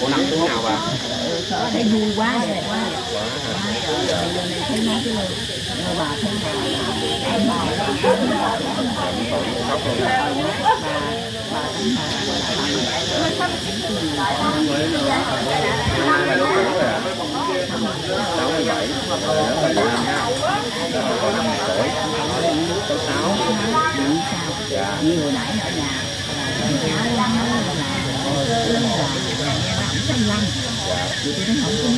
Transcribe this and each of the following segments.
của năm tướng nào bà? thấy vui quá đẹp quá thấy nó cái bà thấy em bà Năm là lúc tuổi rồi ạ. Sáu mươi bảy. Nhớ là năm nha. Có năm tuổi. Có sáu. Dạ như hồi nãy ở nhà cháu lắm là sinh năm chị tôi thấy không có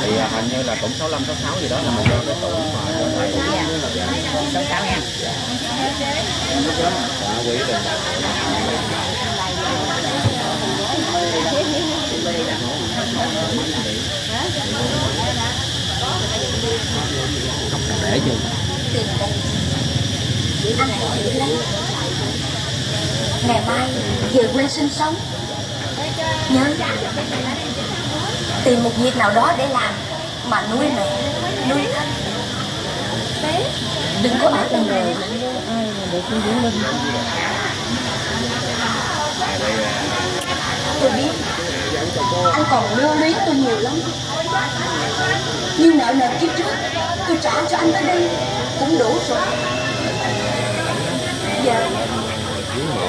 Thì à, hình như là cũng 65, 66 gì đó là mình do cái tuổi mà cho thầy. Dạ. sáu sáu em Dạ, quý đừng. Để chưa? Ngày mai về quê sinh sống. Nhớ, tìm một việc nào đó để làm mà nuôi mẹ, nuôi thân. Đừng có ở đây nữa tôi biết, anh còn lưu luyến tôi nhiều lắm. Nhưng nợ nợ kiếp trước, tôi trả cho anh tới đây cũng đủ rồi. Giờ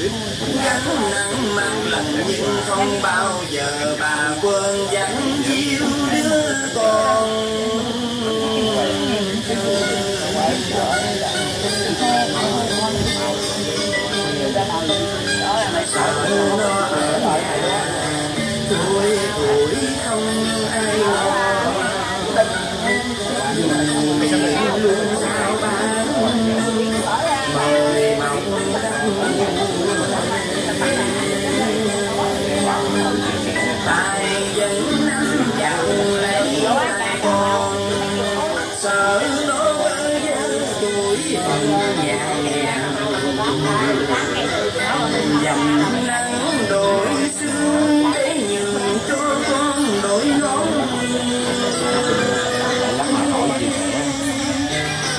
nắng mang lạnh nhưng không bao giờ bà quên dặn chiếu đứa con sợ nó ở nhà tuổi tuổi không ai lo luôn sao bán mời mong đắng dầm nắng đổi sương để nhường cho con đổi lối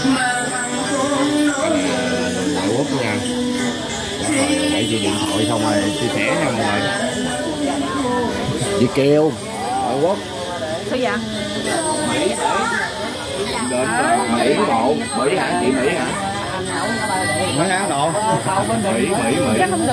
mà thằng con nói Đại Quốc nha Để chị điện thoại xong rồi chia sẻ nha mọi người Chị kêu ngoại Quốc sao vậy Đến Mỹ bộ Mỹ hả? Chị Mỹ hả? Mấy hả độ? Mỹ, Mỹ, Mỹ chắc không